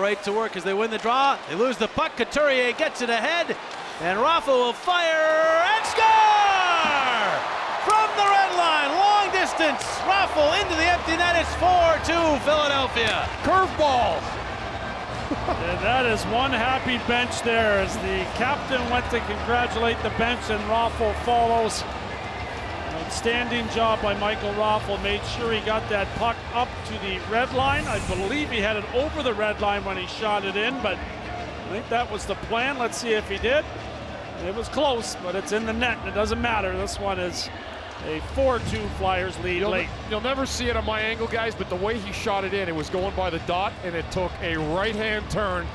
Right to work as they win the draw. They lose the puck. Couturier gets it ahead. And Raffl will fire and score! From the red line, long distance. Raffl into the empty net. It's 4-2 Philadelphia. Curveball. And that is one happy bench there as the captain went to congratulate the bench and Raffl follows. Outstanding job by Michael Raffl. Made sure he got that puck up to the red line. I believe he had it over the red line when he shot it in, but I think that was the plan. Let's see if he did. It was close, but it's in the net. and It doesn't matter. This one is a 4-2 Flyers lead You'll, late. you'll never see it on my angle, guys, but the way he shot it in, it was going by the dot, and it took a right-hand turn